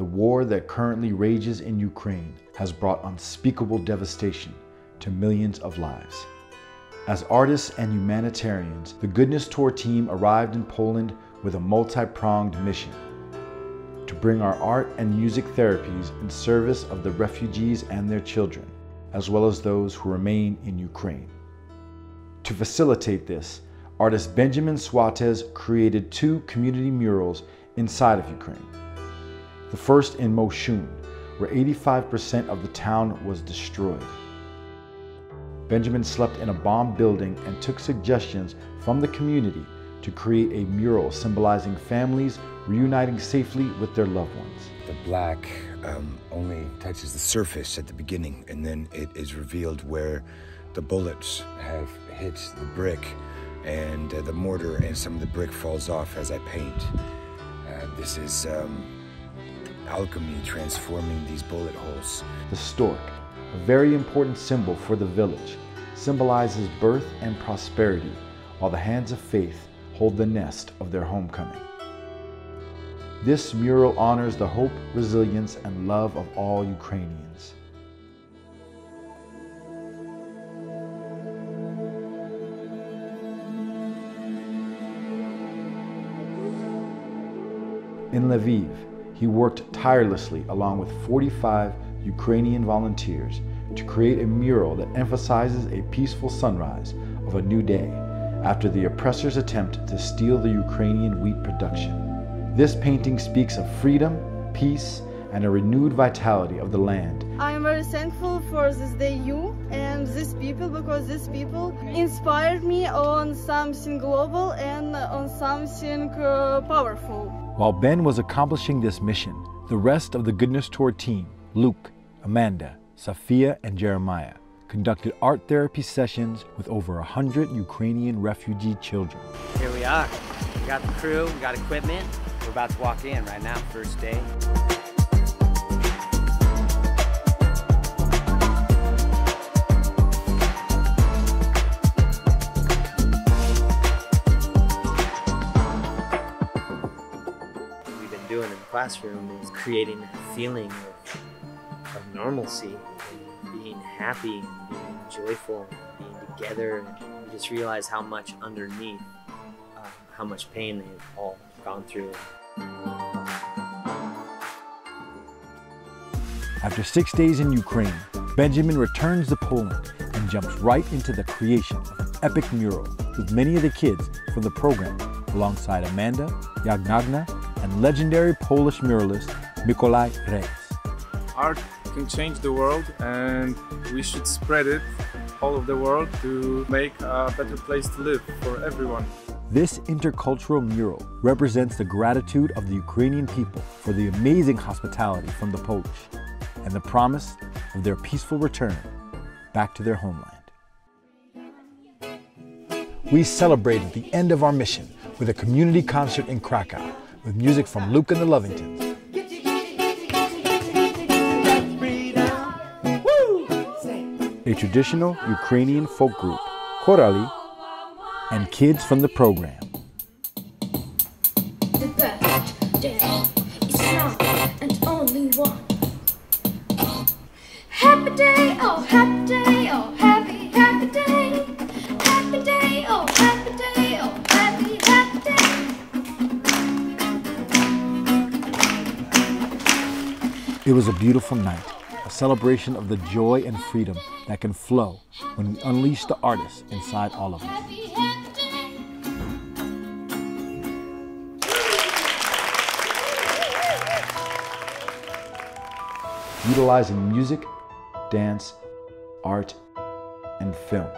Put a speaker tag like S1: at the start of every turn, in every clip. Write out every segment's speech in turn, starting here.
S1: the war that currently rages in Ukraine has brought unspeakable devastation to millions of lives. As artists and humanitarians, the Goodness Tour team arrived in Poland with a multi pronged mission to bring our art and music therapies in service of the refugees and their children, as well as those who remain in Ukraine. To facilitate this, artist Benjamin Swatez created two community murals inside of Ukraine. The first in Moshchun, where 85% of the town was destroyed. Benjamin slept in a bomb building and took suggestions from the community to create a mural symbolizing families reuniting safely with their loved ones.
S2: The black um, only touches the surface at the beginning, and then it is revealed where the bullets have hit the brick and uh, the mortar, and some of the brick falls off as I paint. Uh, this is um, alchemy transforming these bullet holes.
S1: The stork, a very important symbol for the village, symbolizes birth and prosperity, while the hands of faith hold the nest of their homecoming. This mural honors the hope, resilience, and love of all Ukrainians. In Lviv, he worked tirelessly along with 45 Ukrainian volunteers to create a mural that emphasizes a peaceful sunrise of a new day after the oppressor's attempt to steal the Ukrainian wheat production. This painting speaks of freedom, peace, and a renewed vitality of the land.
S3: I am very thankful for this day, you and these people, because these people inspired me on something global and on something uh, powerful.
S1: While Ben was accomplishing this mission, the rest of the Goodness Tour team, Luc, Amanda, Safiya, and Jeremiah, conducted art therapy sessions with over 100 Ukrainian refugee children.
S4: Here we are. We got the crew, we got equipment. We're about to walk in right now, first day. Classroom is creating that feeling of, of normalcy, being happy, being joyful, being together. And you just realize how much underneath, uh, how much pain they've all gone through.
S1: After six days in Ukraine, Benjamin returns to Poland and jumps right into the creation of an epic mural with many of the kids from the program alongside Amanda, Jagnagna, and legendary Polish muralist Mikolaj Rejs.
S5: Art can change the world and we should spread it all over the world to make a better place to live for everyone.
S1: This intercultural mural represents the gratitude of the Ukrainian people for the amazing hospitality from the Polish and the promise of their peaceful return back to their homeland. We celebrated the end of our mission with a community concert in Krakow with music from Luc and the Lovingtons. A traditional Ukrainian folk group, Korali, and kids from the program. It was a beautiful night, a celebration of the joy and freedom that can flow when we unleash the artist inside all of us.
S6: Happy, happy day.
S1: utilizing music, dance, art, and film.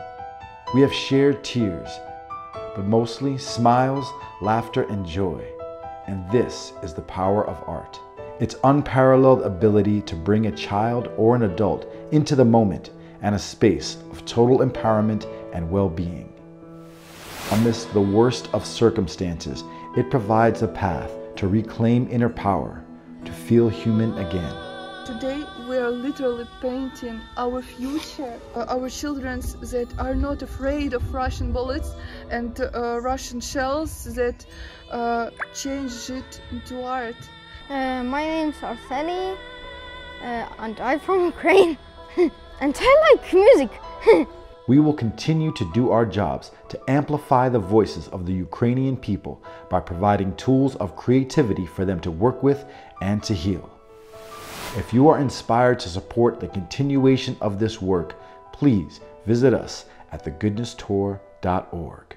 S1: We have shared tears, but mostly smiles, laughter, and joy. And this is the power of art. Its unparalleled ability to bring a child or an adult into the moment and a space of total empowerment and well being. Amidst the worst of circumstances, it provides a path to reclaim inner power, to feel human again.
S3: Today we are literally painting our future, uh, our children that are not afraid of Russian bullets and uh, Russian shells that uh, change it into art.
S7: Uh, my name's Arseny, uh, and I'm from Ukraine. and I like music.
S1: we will continue to do our jobs to amplify the voices of the Ukrainian people by providing tools of creativity for them to work with and to heal. If you are inspired to support the continuation of this work, please visit us at thegoodnesstour.org.